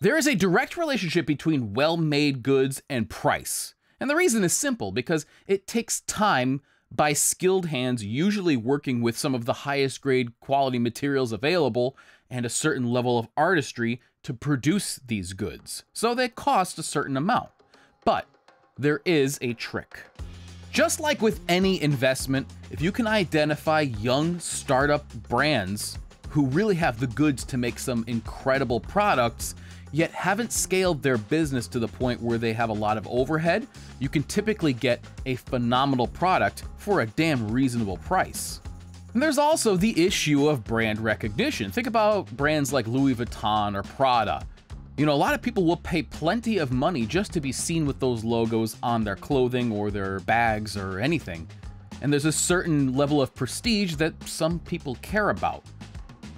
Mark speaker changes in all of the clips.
Speaker 1: There is a direct relationship between well made goods and price. And the reason is simple because it takes time by skilled hands, usually working with some of the highest grade quality materials available and a certain level of artistry to produce these goods. So they cost a certain amount. But there is a trick. Just like with any investment, if you can identify young startup brands who really have the goods to make some incredible products, yet haven't scaled their business to the point where they have a lot of overhead, you can typically get a phenomenal product for a damn reasonable price. And there's also the issue of brand recognition. Think about brands like Louis Vuitton or Prada. You know, a lot of people will pay plenty of money just to be seen with those logos on their clothing or their bags or anything. And there's a certain level of prestige that some people care about.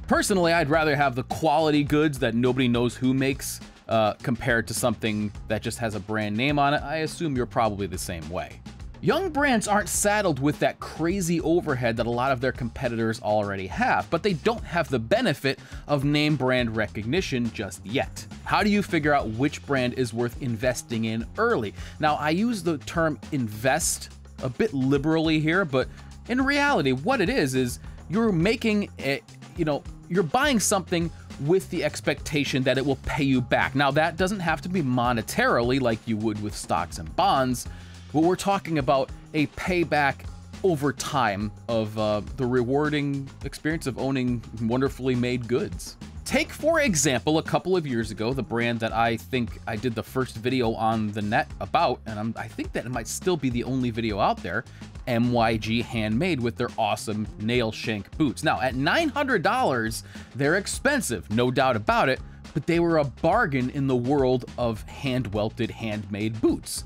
Speaker 1: Personally, I'd rather have the quality goods that nobody knows who makes uh, compared to something that just has a brand name on it. I assume you're probably the same way. Young brands aren't saddled with that crazy overhead that a lot of their competitors already have, but they don't have the benefit of name brand recognition just yet. How do you figure out which brand is worth investing in early? Now, I use the term invest a bit liberally here, but in reality, what it is is you're making a, you know, you're buying something with the expectation that it will pay you back. Now, that doesn't have to be monetarily like you would with stocks and bonds, but we're talking about a payback over time of uh, the rewarding experience of owning wonderfully made goods. Take, for example, a couple of years ago, the brand that I think I did the first video on the net about, and I'm, i think that it might still be the only video out there, MYG Handmade with their awesome nail shank boots. Now, at $900, they're expensive, no doubt about it, but they were a bargain in the world of hand welted, handmade boots.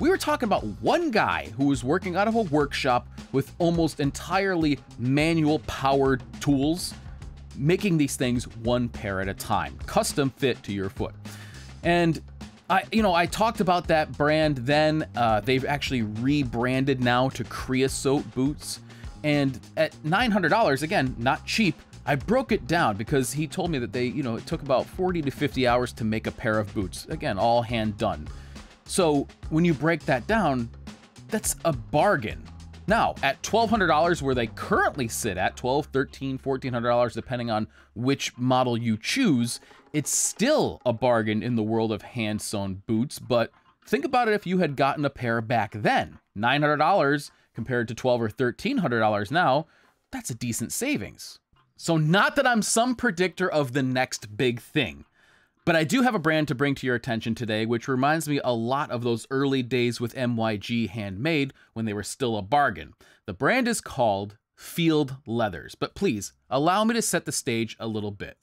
Speaker 1: We were talking about one guy who was working out of a workshop with almost entirely manual powered tools making these things one pair at a time, custom fit to your foot. And I, you know, I talked about that brand then. Uh, they've actually rebranded now to Creosote boots, and at $900, again, not cheap. I broke it down because he told me that they, you know, it took about 40 to 50 hours to make a pair of boots. Again, all hand done. So when you break that down, that's a bargain. Now, at $1,200 where they currently sit at, $1,200, $1,300, $1,400, depending on which model you choose, it's still a bargain in the world of hand-sewn boots, but think about it if you had gotten a pair back then. $900 compared to $1,200 or $1,300 now, that's a decent savings. So not that I'm some predictor of the next big thing, but I do have a brand to bring to your attention today, which reminds me a lot of those early days with MYG Handmade when they were still a bargain. The brand is called Field Leathers, but please allow me to set the stage a little bit.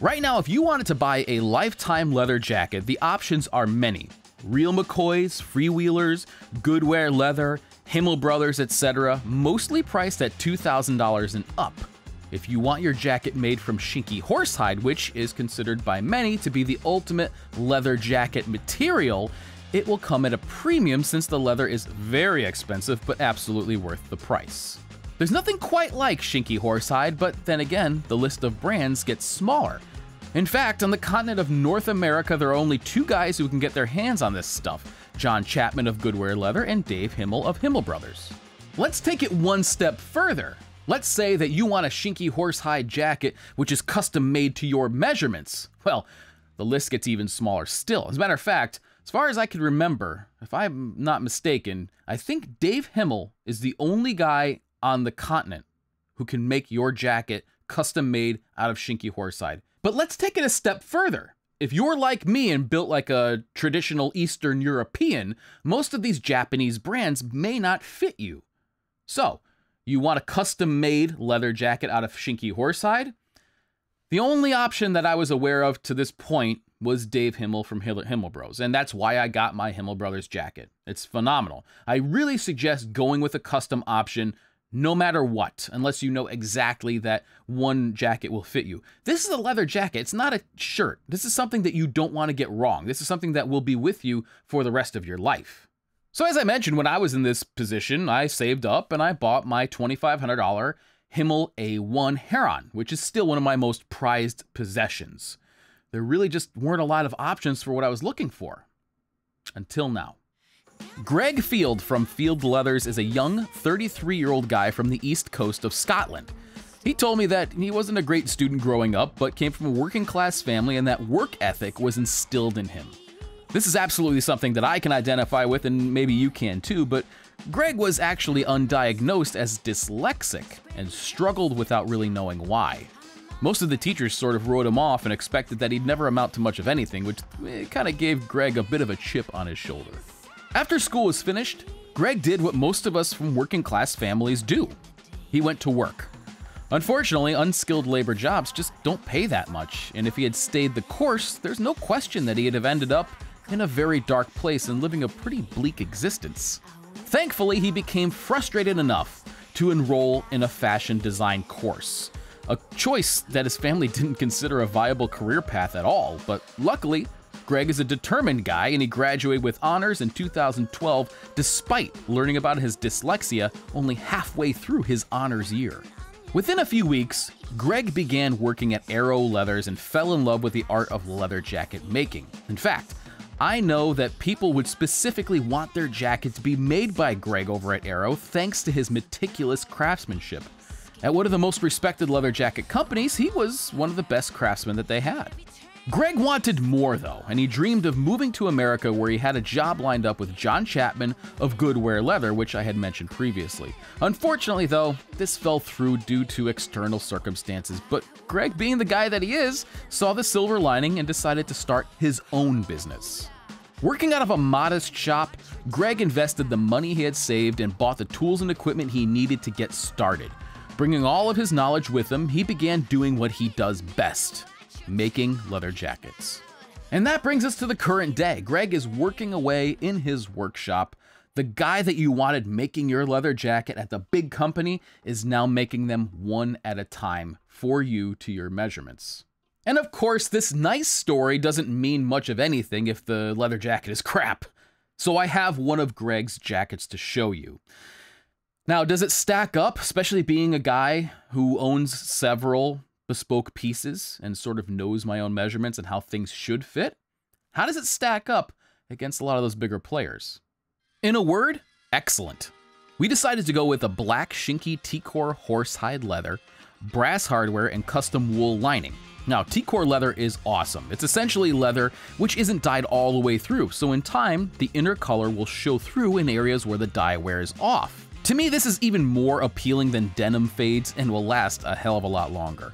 Speaker 1: Right now, if you wanted to buy a lifetime leather jacket, the options are many. Real McCoys, Freewheelers, Goodwear Leather, Himmel Brothers, etc., mostly priced at $2,000 and up. If you want your jacket made from Shinki horsehide, which is considered by many to be the ultimate leather jacket material, it will come at a premium since the leather is very expensive but absolutely worth the price. There's nothing quite like Shinki horsehide, but then again, the list of brands gets smaller. In fact, on the continent of North America, there are only two guys who can get their hands on this stuff John Chapman of Goodwear Leather and Dave Himmel of Himmel Brothers. Let's take it one step further. Let's say that you want a Shinki horsehide jacket which is custom made to your measurements. Well, the list gets even smaller still. As a matter of fact, as far as I can remember, if I'm not mistaken, I think Dave Himmel is the only guy on the continent who can make your jacket custom made out of Shinki horsehide. But let's take it a step further. If you're like me and built like a traditional Eastern European, most of these Japanese brands may not fit you. So, you want a custom made leather jacket out of Shinki Horsehide? The only option that I was aware of to this point was Dave Himmel from Himmel Bros, and that's why I got my Himmel Brothers jacket. It's phenomenal. I really suggest going with a custom option no matter what, unless you know exactly that one jacket will fit you. This is a leather jacket, it's not a shirt. This is something that you don't want to get wrong. This is something that will be with you for the rest of your life. So, as I mentioned, when I was in this position, I saved up and I bought my $2,500 Himmel A1 Heron, which is still one of my most prized possessions. There really just weren't a lot of options for what I was looking for. Until now. Greg Field from Field Leathers is a young 33 year old guy from the east coast of Scotland. He told me that he wasn't a great student growing up, but came from a working class family and that work ethic was instilled in him. This is absolutely something that I can identify with, and maybe you can too, but Greg was actually undiagnosed as dyslexic and struggled without really knowing why. Most of the teachers sort of wrote him off and expected that he'd never amount to much of anything, which eh, kind of gave Greg a bit of a chip on his shoulder. After school was finished, Greg did what most of us from working class families do he went to work. Unfortunately, unskilled labor jobs just don't pay that much, and if he had stayed the course, there's no question that he'd have ended up in a very dark place and living a pretty bleak existence. Thankfully, he became frustrated enough to enroll in a fashion design course, a choice that his family didn't consider a viable career path at all, but luckily, Greg is a determined guy and he graduated with honors in 2012 despite learning about his dyslexia only halfway through his honors year. Within a few weeks, Greg began working at Aero Leathers and fell in love with the art of leather jacket making. In fact, I know that people would specifically want their jacket to be made by Greg over at Aero thanks to his meticulous craftsmanship. At one of the most respected leather jacket companies, he was one of the best craftsmen that they had. Greg wanted more, though, and he dreamed of moving to America where he had a job lined up with John Chapman of Goodwear Leather, which I had mentioned previously. Unfortunately, though, this fell through due to external circumstances, but Greg, being the guy that he is, saw the silver lining and decided to start his own business. Working out of a modest shop, Greg invested the money he had saved and bought the tools and equipment he needed to get started. Bringing all of his knowledge with him, he began doing what he does best making leather jackets. And that brings us to the current day. Greg is working away in his workshop. The guy that you wanted making your leather jacket at the big company is now making them one at a time for you to your measurements. And of course, this nice story doesn't mean much of anything if the leather jacket is crap. So I have one of Greg's jackets to show you. Now, does it stack up, especially being a guy who owns several bespoke pieces and sort of knows my own measurements and how things should fit, how does it stack up against a lot of those bigger players? In a word, excellent. We decided to go with a black Shinki T-Core horsehide leather, brass hardware, and custom wool lining. Now, T-Core leather is awesome. It's essentially leather which isn't dyed all the way through, so in time, the inner color will show through in areas where the dye wears off. To me, this is even more appealing than denim fades and will last a hell of a lot longer.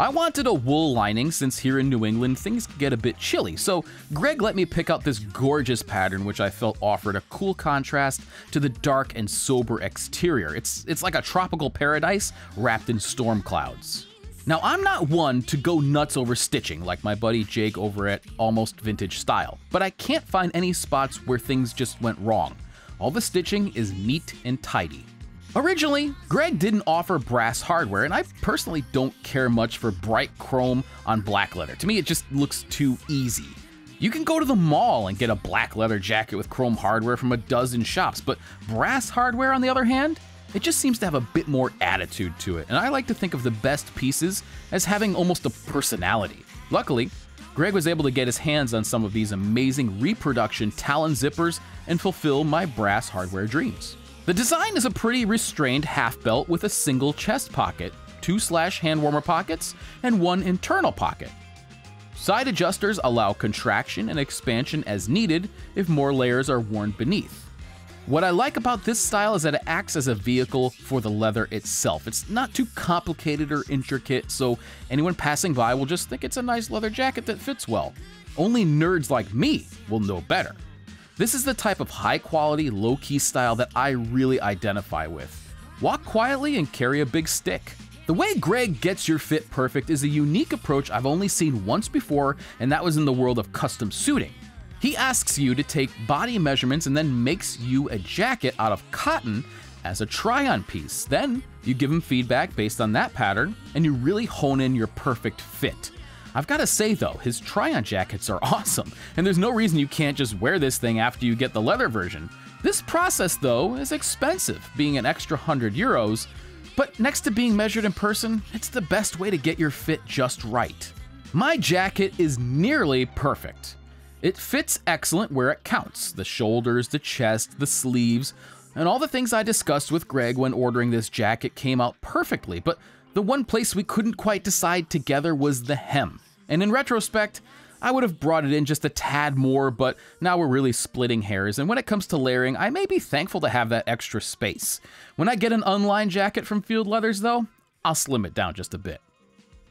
Speaker 1: I wanted a wool lining since here in New England things get a bit chilly, so Greg let me pick out this gorgeous pattern which I felt offered a cool contrast to the dark and sober exterior. It's, it's like a tropical paradise wrapped in storm clouds. Now, I'm not one to go nuts over stitching like my buddy Jake over at Almost Vintage Style, but I can't find any spots where things just went wrong. All the stitching is neat and tidy. Originally, Greg didn't offer brass hardware, and I personally don't care much for bright chrome on black leather. To me, it just looks too easy. You can go to the mall and get a black leather jacket with chrome hardware from a dozen shops, but brass hardware, on the other hand, it just seems to have a bit more attitude to it, and I like to think of the best pieces as having almost a personality. Luckily, Greg was able to get his hands on some of these amazing reproduction Talon zippers and fulfill my brass hardware dreams. The design is a pretty restrained half belt with a single chest pocket, two slash hand warmer pockets, and one internal pocket. Side adjusters allow contraction and expansion as needed if more layers are worn beneath. What I like about this style is that it acts as a vehicle for the leather itself. It's not too complicated or intricate, so anyone passing by will just think it's a nice leather jacket that fits well. Only nerds like me will know better. This is the type of high quality, low key style that I really identify with. Walk quietly and carry a big stick. The way Greg gets your fit perfect is a unique approach I've only seen once before, and that was in the world of custom suiting. He asks you to take body measurements and then makes you a jacket out of cotton as a try on piece. Then you give him feedback based on that pattern, and you really hone in your perfect fit. I've got to say though, his try-on jackets are awesome, and there's no reason you can't just wear this thing after you get the leather version. This process though is expensive, being an extra 100 euros, But next to being measured in person, it's the best way to get your fit just right. My jacket is nearly perfect. It fits excellent where it counts the shoulders, the chest, the sleeves, and all the things I discussed with Greg when ordering this jacket came out perfectly, but the one place we couldn't quite decide together was the hem. And in retrospect, I would have brought it in just a tad more, but now we're really splitting hairs, and when it comes to layering, I may be thankful to have that extra space. When I get an unlined jacket from Field Leathers, though, I'll slim it down just a bit.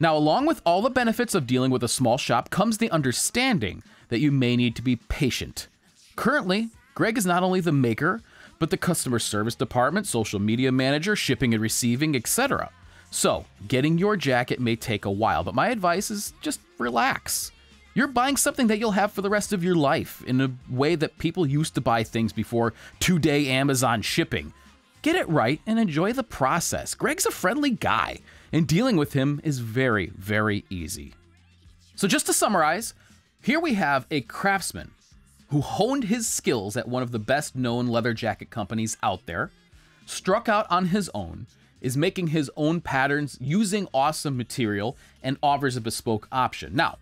Speaker 1: Now, along with all the benefits of dealing with a small shop comes the understanding that you may need to be patient. Currently, Greg is not only the maker, but the customer service department, social media manager, shipping and receiving, etc. So, getting your jacket may take a while, but my advice is just relax. You're buying something that you'll have for the rest of your life in a way that people used to buy things before two day Amazon shipping. Get it right and enjoy the process. Greg's a friendly guy, and dealing with him is very, very easy. So, just to summarize, here we have a craftsman who honed his skills at one of the best known leather jacket companies out there, struck out on his own, is making his own patterns using awesome material, and offers a bespoke option. Now,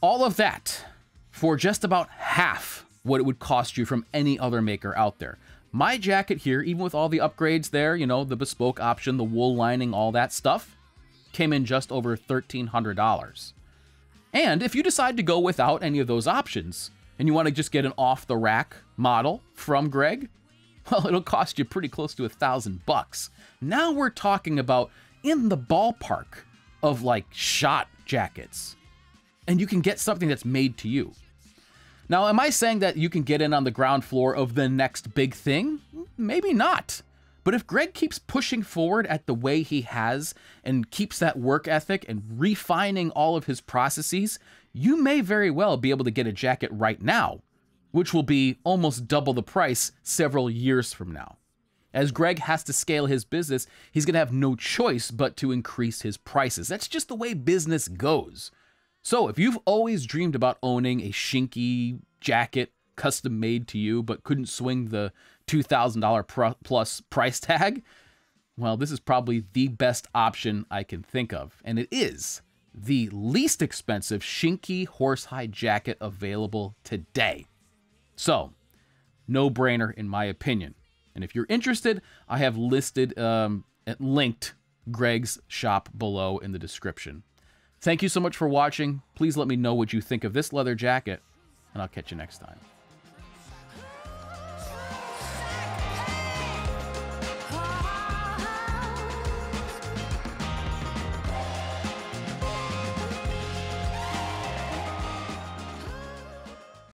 Speaker 1: all of that for just about half what it would cost you from any other maker out there. My jacket here, even with all the upgrades there, you know, the bespoke option, the wool lining, all that stuff, came in just over $1,300. And if you decide to go without any of those options, and you want to just get an off-the-rack model from Greg, well, it'll cost you pretty close to a thousand bucks. Now we're talking about in the ballpark of like Schott jackets. And you can get something that's made to you. Now, am I saying that you can get in on the ground floor of the next big thing? Maybe not. But if Greg keeps pushing forward at the way he has and keeps that work ethic and refining all of his processes, you may very well be able to get a jacket right now, which will be almost double the price several years from now. As Greg has to scale his business, he's going to have no choice but to increase his prices. That's just the way business goes. So, if you've always dreamed about owning a Shinki jacket custom made to you but couldn't swing the $2,000 plus price tag, well, this is probably the best option I can think of. And it is the least expensive Shinki horsehide jacket available today. So, no brainer in my opinion. And if you're interested, I have listed, um, linked Greg's shop below in the description. Thank you so much for watching. Please let me know what you think of this leather jacket, and I'll catch you next time.